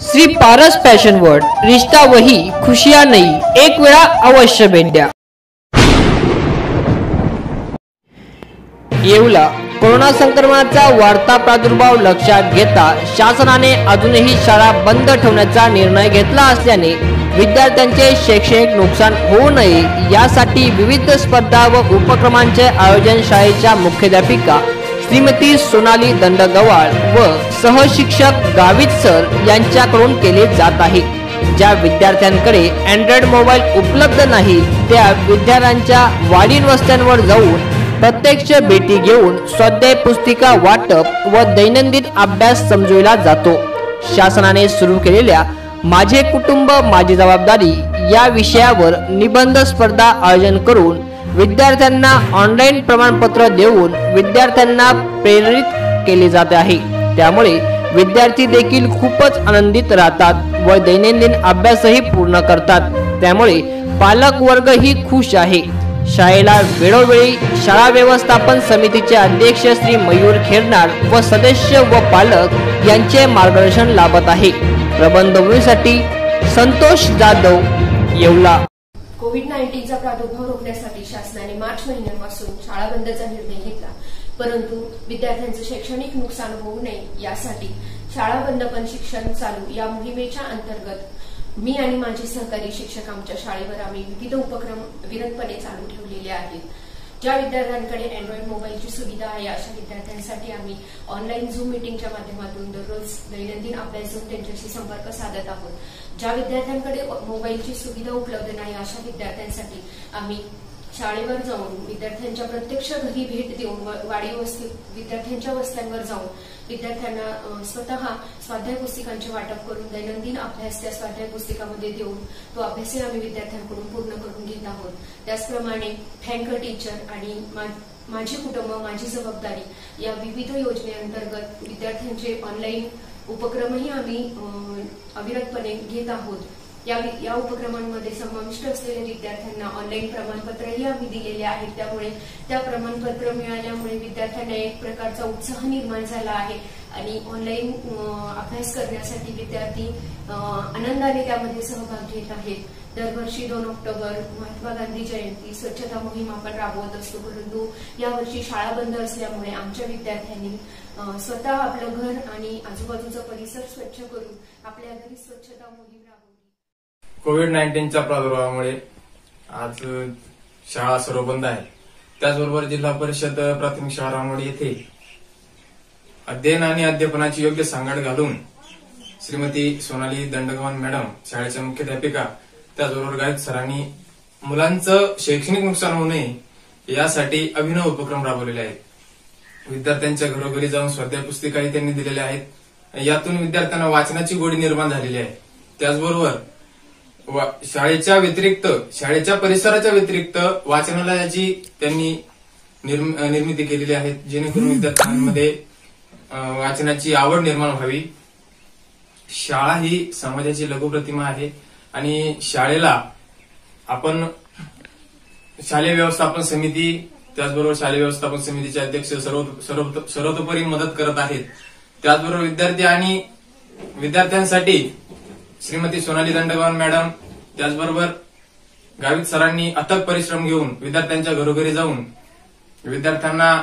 Shri Paras fashion world रिश्ता वही खुशिया नाही एक वेळा अवश्य भेट द्या. येऊला कोरोना संक्रमणाचा वाढता प्रादुर्भाव लक्षात घेता शासनाने अजूनही शाळा बंद ठेवण्याचा निर्णय घेतला असल्याने विद्यार्थ्यांचे शैक्षणिक नुकसान होऊ नये यासाठी विविध स्पर्धा व उपक्रमांचे आयोजन शाळेच्या मुख्याध्यापिका श्रीमती सोनाली दंडगवाळ व सहशिक्षक गावित सर यांच्याकडून केले जात आहे. ज्या विद्यार्थ्यांकडे अँड्रॉइड मोबाईल उपलब्ध नाही त्या विद्यार्थ्यांच्या वाडीन वस्त्यांवर जाऊन प्रत्यक्ष भेटी घेऊन स्वाध्याय पुस्तिका वाटप व दैनंदिन अभ्यास समजविला जातो. शासनाने सुरू केलेल्या माझे कुटुंब माझी जबाबदारी या विषयावर निबंध स्पर्धा आयोजन करून विद्यार्थ्यांना ऑनलाईन प्रमाणपत्र देऊन विद्यार्थ्यांना प्रेरित केले जात आहे. त्यामुळे विद्यार्थी देखील खूपच आनंदित राहतात व दैनंदिन अभ्यासही पूर्ण करतात. त्यामुळे पालक वर्गही खुश आहे. शाळेला वेळोवेळी शाळा व्यवस्थापन समितीचे अध्यक्ष श्री मयूर खेरनार व सदस्य व पालक यांचे मार्गदर्शन लाभत आहे. प्रबंधभूमीसाठी संतोष जाधव येवला. कोविड नाईन्टीनचा प्रादुर्भाव रोखण्यासाठी शासनाने मार्च महिन्यापासून शाळा बंदचा निर्णय घेतला. परंतु विद्यार्थ्यांचं शैक्षणिक नुकसान होऊ नये यासाठी शाळा बंद पण शिक्षण चालू या मोहिमेच्या अंतर्गत मी आणि माझे सहकारी शिक्षक आमच्या शाळेवर आम्ही विविध उपक्रम विरतपणे चालू ठेवलेले आहेत. ज्या विद्यार्थ्यांकडे अँड्रॉइड मोबाईलची सुविधा आहे अशा विद्यार्थ्यांसाठी आम्ही ऑनलाईन झूम मिटिंगच्या माध्यमातून दररोज दैनंदिन अभ्यास घेऊन त्यांच्याशी संपर्क साधत आहोत. ज्या विद्यार्थ्यांकडे मोबाईलची सुविधा उपलब्ध नाही अशा विद्यार्थ्यांसाठी आम्ही शाळेवर जाऊन विद्यार्थ्यांच्या प्रत्यक्ष घरी भेट देऊन वाडी वस्ती विद्यार्थ्यांच्या वस्त्यांवर जाऊन विद्यार्थ्यांना स्वतः स्वाध्याय पुस्तिकांचे वाटप करून दैनंदिन अभ्यास त्या स्वाध्याय पुस्तिकामध्ये देऊन तो अभ्यासही आम्ही विद्यार्थ्यांकडून पूर्ण करून घेत आहोत. त्याचप्रमाणे थँक टीचर आणि मा- माझे कुटुंब माझी जबाबदारी या विविध योजनेअंतर्गत विद्यार्थ्यांचे ऑनलाईन उपक्रमही आम्ही अविरतपणे घेत आहोत. या या उपक्रमांमध्ये समाविष्ट असलेल्या विद्यार्थ्यांना ऑनलाईन प्रमाणपत्रही आम्ही दिलेले आहेत. त्यामुळे त्या प्रमाणपत्र मिळाल्यामुळे विद्यार्थ्यांना एक प्रकारचा उत्साह निर्माण झाला आहे. आणि ऑनलाईन अभ्यास करण्यासाठी विद्यार्थी आनंदाने त्यामध्ये सहभाग घेत आहेत. दरवर्षी दोन ऑक्टोबर महात्मा गांधी जयंती स्वच्छता मोहीम आपण राबवत असतो. परंतु यावर्षी शाळा बंद असल्यामुळे आमच्या विद्यार्थ्यांनी स्वतः आपलं घर आणि आजूबाजूचा परिसर स्वच्छ करून आपल्या घरी स्वच्छता मोहीम राबवली. कोविड नाईन्टीनच्या प्रादुर्भावामुळे आज शाळा सर्व बंद आहे. त्याचबरोबर जिल्हा परिषद प्राथमिक शाळा येथे अध्ययन आणि अध्यापनाची योग्य सांगड घालून श्रीमती सोनाली दंडगवान मॅडम शाळेच्या मुख्याध्यापिका त्याचबरोबर गायक सरांनी मुलांचं शैक्षणिक नुकसान होऊ नये यासाठी अभिनव उपक्रम राबवलेले आहेत. विद्यार्थ्यांच्या घरोघरी जाऊन स्वाध्याय पुस्तिकाही त्यांनी दिलेल्या आहेत. यातून विद्यार्थ्यांना वाचनाची गोडी निर्माण झालेली आहे. त्याचबरोबर शाळेच्या व्यतिरिक्त शाळेच्या परिसराच्या व्यतिरिक्त वाचनालयाची त्यांनी निर्मिती केलेली आहे जेणेकरून विद्यार्थ्यांमध्ये वाचनाची आवड निर्माण व्हावी. शाळा ही समाजाची लघुप्रतिमा आहे आणि शाळेला आपण शालेय व्यवस्थापन समिती त्याचबरोबर शालेय व्यवस्थापन समितीचे अध्यक्ष सर्व सर्व- सर्वतोपरी मदत करत आहेत. त्याचबरोबर विद्यार्थी आणि विद्यार्थ्यांसाठी श्रीमती सोनाली दंडगवान मॅडम त्याचबरोबर गावित सरांनी अथक परिश्रम घेऊन विद्यार्थ्यांच्या घरोघरी जाऊन विद्यार्थ्यांना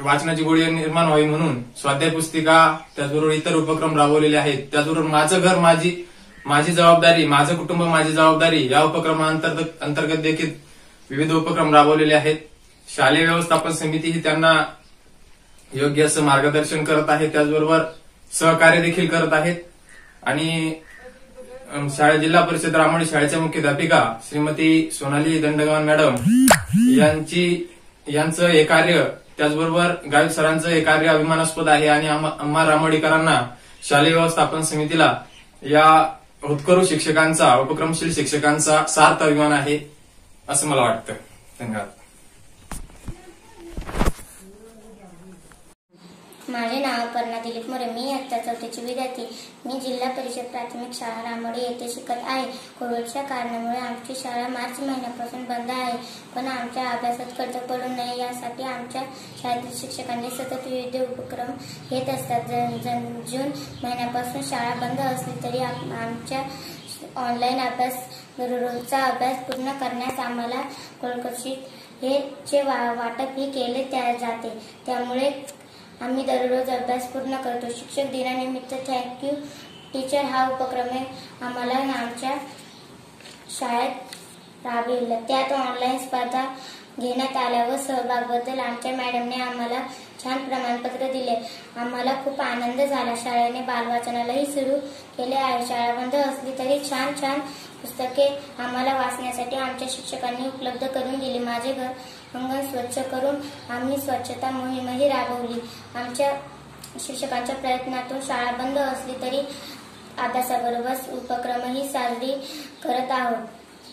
वाचनाची गोळी निर्माण व्हावी म्हणून स्वाध्याय पुस्तिका त्याचबरोबर इतर उपक्रम राबवलेले आहेत. त्याचबरोबर माझं घर माझी माझी जबाबदारी माझं कुटुंब माझी जबाबदारी या उपक्रमाअंतर्गत अंतर्गत देखील विविध उपक्रम राबवलेले आहेत. शालेय व्यवस्थापन समिती ही त्यांना योग्य असं मार्गदर्शन करत आहे. त्याचबरोबर सहकार्य देखील करत आहेत. आणि शाळा जिल्हा परिषद रामोडी शाळेच्या मुख्याध्यापिका श्रीमती सोनाली दंडगवान मॅडम. यांची यांचं हे कार्य त्याचबरोबर गायक सरांचं हे कार्य अभिमानास्पद आहे आणि अम्मा रामोडीकरांना शालेय व्यवस्थापन समितीला या होतकरू शिक्षकांचा उपक्रमशील शिक्षकांचा सार्थ अभिमान आहे असं मला वाटतं. धन्यवाद. माझे नाव अपर्णा दिलीप मोरे. मी आत्ता चौथीची विद्यार्थी. मी जिल्हा परिषद प्राथमिक शाळा रामोडी येथे शिकत आहे. कोविडच्या कारणामुळे आमची शाळा मार्च महिन्यापासून बंद आहे. पण आमच्या अभ्यासात कर्ज पडू नये यासाठी आमच्या शाळेतील शिक्षकांनी सतत विविध उपक्रम घेत असतात. जन जन जून महिन्यापासून शाळा बंद असली तरी आमच्या ऑनलाईन अभ्यास दररोजचा अभ्यास पूर्ण करण्यास आम्हाला कोलकशी हे चे वा वाटप ही केले त्या जाते. त्यामुळे आम्ही दररोज अभ्यास पूर्ण करतो. शिक्षक दिनानिमित्त थँक्यू टीचर हा उपक्रम आम्हाला आमच्या शाळेत राबविला. त्यात ऑनलाईन स्पर्धा घेण्यात आल्या व सहभागबद्दल आमच्या मॅडमने आम्हाला छान प्रमाणपत्र दिले. आम्हाला खूप आनंद झाला. शाळेने बालवाचनालाही सुरू केले. आहे शाळा बंद असली तरी छान छान पुस्तके आम्हाला वाचण्यासाठी आमच्या शिक्षकांनी उपलब्ध करून दिली. माझे घर अंगण स्वच्छ करून आम्ही स्वच्छता मोहीमही राबवली. आमच्या शिक्षकांच्या प्रयत्नातून शाळा बंद असली तरी अभ्यासाबरोबर उपक्रमही साजरी करत आहोत.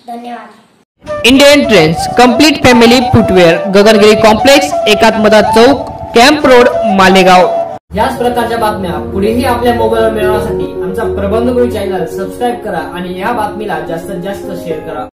धन्यवाद. Indian trends complete family footwear Gagangiri complex Ekatmata Chowk camp road Malegaon. याच प्रकारच्या बातम्या पुढेही आपल्या मोबाईलवर मिळवण्यासाठी आमचा प्रबंधगुरू चॅनल सबस्क्राईब करा आणि या बातमीला जास्तीत जास्त शेअर करा.